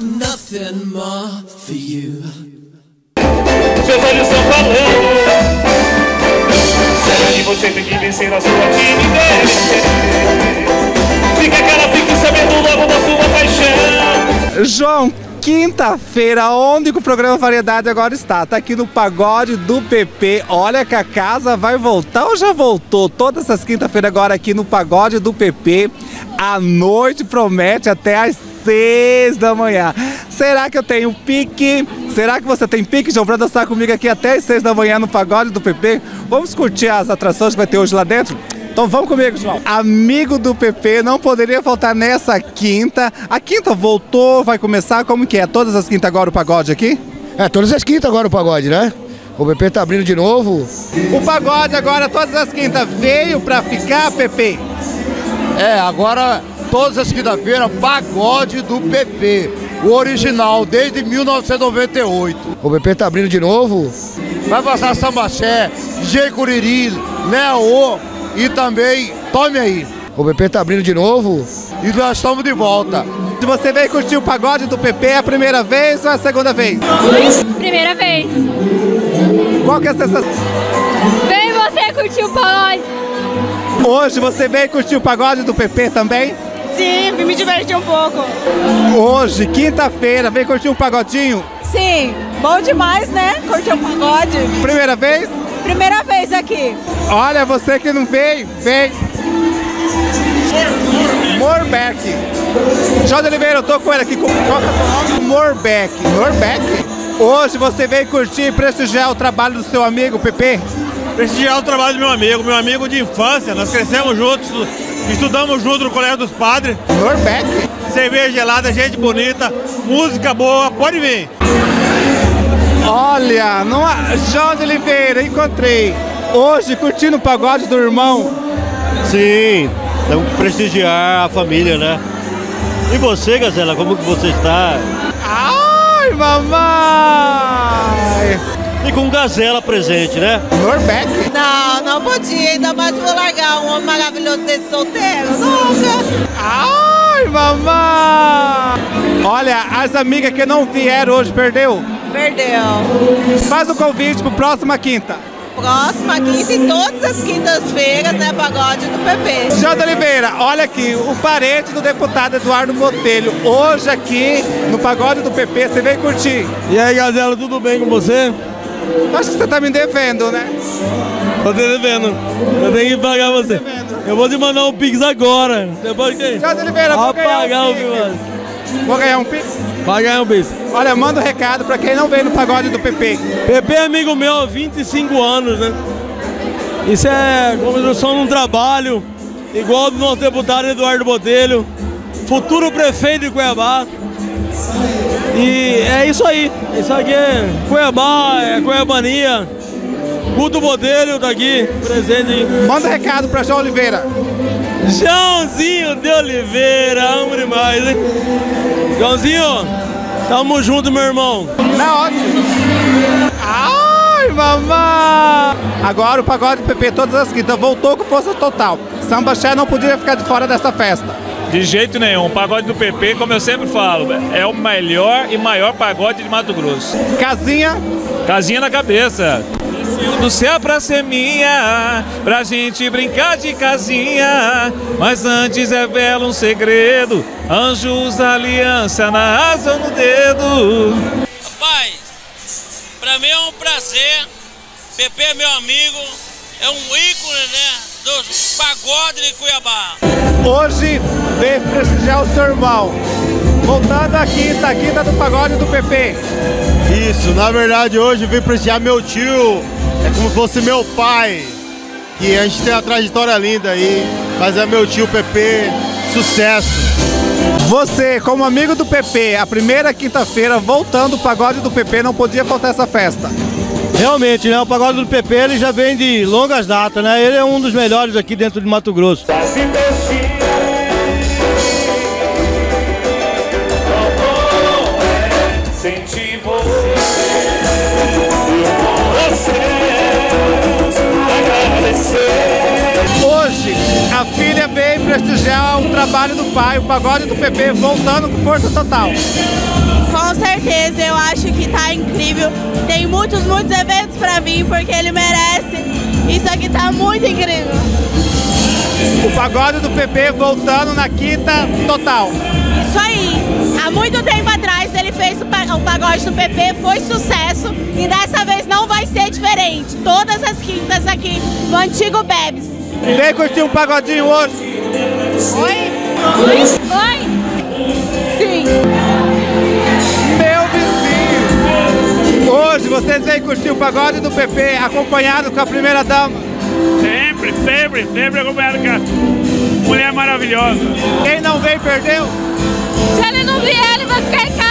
Nothing more for you. Seus olhos estão falando. Será que você tem que vencer a sua timidez? Fica cara, fique sabendo logo da sua paixão. João, quinta-feira, onde que o programa Variedade agora está? Tá aqui no Pagode do PP. Olha que a casa vai voltar ou já voltou? Todas essas quinta-feiras agora aqui no Pagode do PP. A noite promete até às seis da manhã. Será que eu tenho pique? Será que você tem pique, João, pra dançar comigo aqui até às seis da manhã no Pagode do PP? Vamos curtir as atrações que vai ter hoje lá dentro? Então vamos comigo, João. Amigo do PP, não poderia faltar nessa quinta. A quinta voltou, vai começar, como que é? Todas as quintas agora o pagode aqui? É, todas as quintas agora o pagode, né? O PP tá abrindo de novo. O pagode agora, todas as quintas, veio pra ficar, PP? É, agora todas as quinta-feiras, pagode do PP. O original, desde 1998. O PP tá abrindo de novo. Vai passar Sambaxé, J Curiri, Neo e também Tome Aí. O PP tá abrindo de novo e nós estamos de volta. Se você veio curtir o pagode do PP, é a primeira vez ou é a segunda vez? Primeira vez. Qual que é a sensação? Vem você curtir o pagode. Hoje você veio curtir o pagode do PP também? Sim, vim me divertir um pouco. Hoje, quinta-feira, veio curtir um pagodinho? Sim, bom demais, né? Curtir um pagode. Primeira vez? Primeira vez aqui. Olha, você que não veio, vem. Morbeck. João de Oliveira, eu tô com ele aqui. Qual que é o nome? Morbeck. Morbeck? Hoje você veio curtir e prestigiar o trabalho do seu amigo, PP? prestigiar o trabalho do meu amigo, meu amigo de infância. Nós crescemos juntos, estudamos junto no Colégio dos Padres. Norbeck. Cerveja gelada, gente bonita, música boa, pode vir. Olha, há... João de Oliveira, encontrei. Hoje curtindo o pagode do irmão. Sim, temos que prestigiar a família, né? E você, Gazela, como que você está? Ai, mamãe! E com Gazela presente, né? Norbeck? Não, não podia. Ainda mais vou largar um homem maravilhoso desse solteiro. Nunca. Ai, mamãe! Olha, as amigas que não vieram hoje, perdeu? Perdeu. Faz o convite pro próxima quinta. Próxima quinta e todas as quintas-feiras, né? Pagode do PP. De Oliveira, olha aqui, o parente do deputado Eduardo Botelho, hoje aqui no Pagode do PP, você veio curtir. E aí, Gazela, tudo bem com você? Acho que você tá me devendo, né? Tô te devendo. Eu tenho que pagar você. Eu vou te mandar um Pix agora. Depois que. João de Oliveira, vou ganhar pagar um. Pix. Vou ganhar um Pix? Vai ganhar um Pix. Olha, manda um recado pra quem não veio no Pagode do PP. PP é amigo meu há 25 anos, né? Isso é construção de um trabalho igual do nosso deputado Eduardo Botelho, futuro prefeito de Cuiabá. E é isso aí. Isso aqui é Cuiabá, é Cuiabania. Guto Botelho tá aqui, presente. Manda um recado pra João Oliveira. Joãozinho de Oliveira, amo demais, hein? Joãozinho, tamo junto, meu irmão. Na ótimo. Ai, mamãe! Agora o Pagode PP, todas as quintas, voltou com força total. Samba Xé não podia ficar de fora dessa festa. De jeito nenhum, o pagode do PP, como eu sempre falo, é o melhor e maior pagode de Mato Grosso. Casinha, Casinha na cabeça. Do céu pra ser minha, pra gente brincar de casinha. Mas antes é belo um segredo, anjos aliança na asa ou no dedo. Rapaz, pra mim é um prazer. Pepe é meu amigo, é um ícone, né? Do pagode de Cuiabá. hoje veio prestigiar o seu irmão. Voltando à quinta, a quinta do Pagode do PP. Isso, na verdade hoje vim prestigiar meu tio, é como se fosse meu pai. E a gente tem uma trajetória linda aí, mas é meu tio PP, sucesso. Você, como amigo do PP, a primeira quinta-feira, voltando o Pagode do PP, não podia faltar essa festa. Realmente, né? O pagode do PP ele já vem de longas datas, né? Ele é um dos melhores aqui dentro de Mato Grosso. Hoje, a filha veio prestigiar o trabalho do pai, o Pagode do PP, voltando com força total. Incrível. Tem muitos, muitos eventos pra vir porque ele merece. Isso aqui tá muito incrível. O pagode do PP voltando na quinta total. Isso aí. Há muito tempo atrás ele fez o pa- o pagode do PP, foi sucesso e dessa vez não vai ser diferente. Todas as quintas aqui no antigo Bebes. Vem curtir um pagodinho hoje. Oi? Oi? Oi? Sim. hoje vocês vêm curtir o pagode do PP acompanhado com a primeira dama. Sempre, sempre, sempre acompanhado com a mulher maravilhosa. Quem não vem perdeu? Se ele não vier, ele vai ficar em casa.